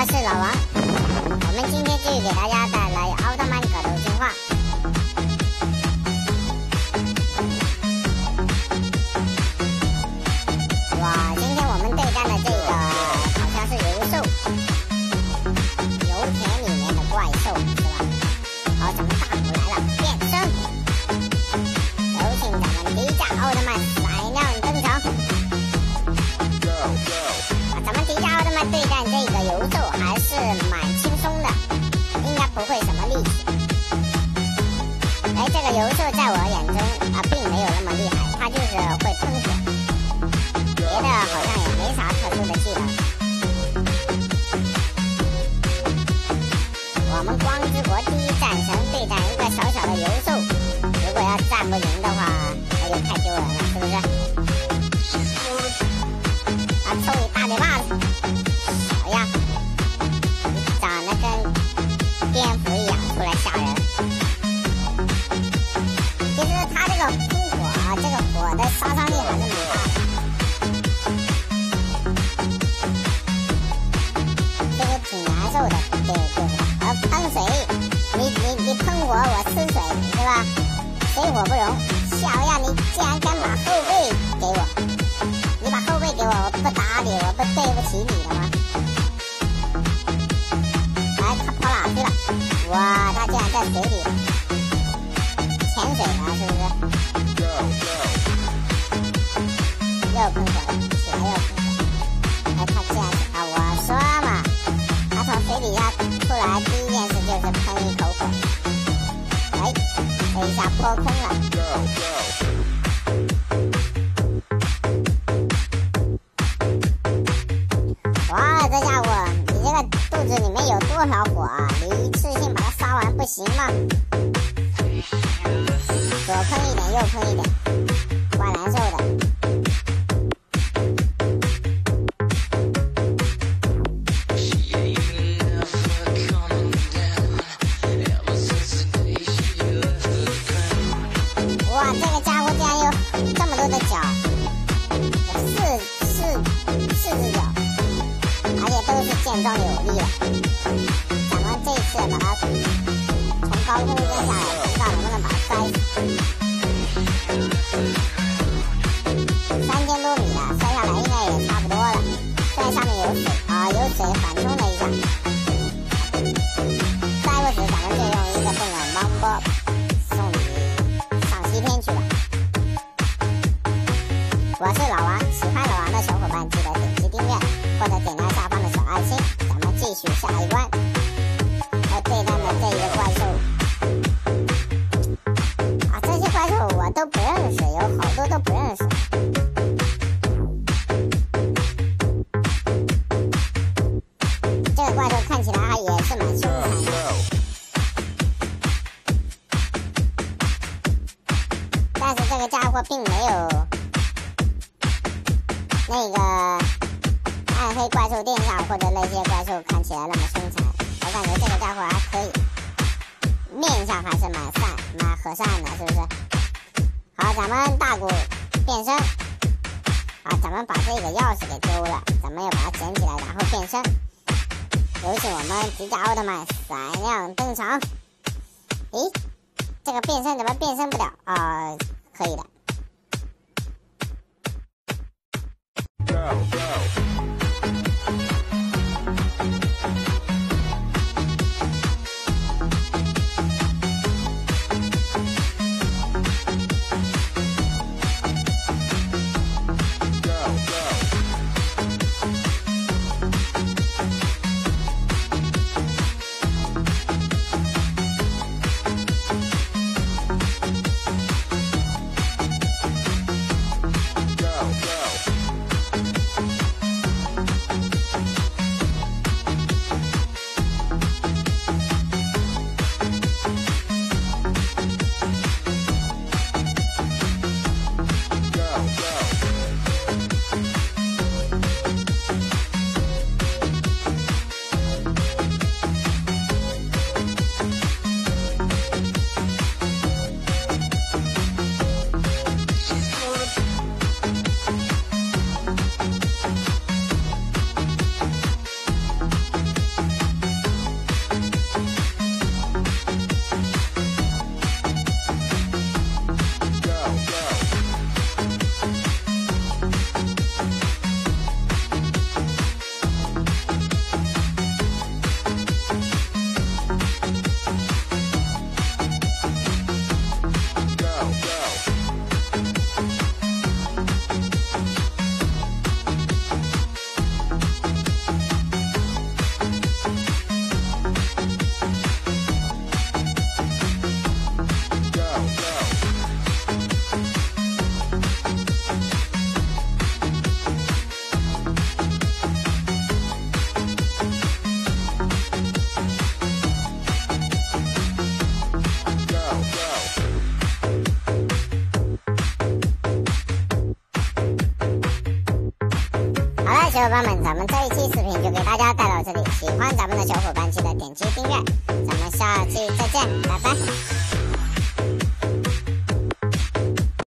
他是老王。我们今天继续给大家带来游，兽在我眼中啊，并没有那么厉害，它就是会喷血，别的好像也没啥特殊的技能。我们光之国第一战神对战一个小小的油兽，如果要战不赢的话，那就太丢人了，水火不容。小样，你竟然敢把后背给我！你把后背给我，我不打你，我不对不起你了吗？哎，他跑哪去了？哇，他竟然在水里哇，这家伙，你这个肚子里面有多少火啊？你一次性把它烧完不行吗？左喷一点，右喷一点，从高空扔下来，不知道能不能把它摔死。三千多米啊，摔下来应该也差不多了。虽然下面有水啊，有水缓冲了一下。摔不死，咱们就用一个动感光波送你上西天去吧。我是老王，喜欢老王的小伙伴记得点击订阅或者点亮下方的小爱心，咱们继续下一关。这个家伙并没有那个暗黑怪兽殿下或者那些怪兽看起来那么凶残，我感觉这个家伙还可以，面相还是蛮善蛮和善的，是不是？好，咱们大古变身，啊，咱们把这个钥匙给丢了，咱们要把它捡起来，然后变身。有请我们迪迦奥特曼闪亮登场。诶，这个变身怎么变身不了啊、可以的。小伙伴们，咱们这一期视频就给大家带到这里。喜欢咱们的小伙伴记得点击订阅。咱们下期再见，拜拜。